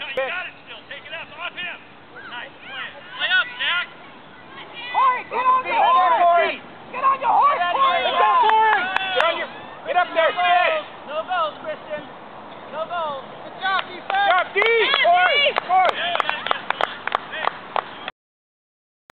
back, No,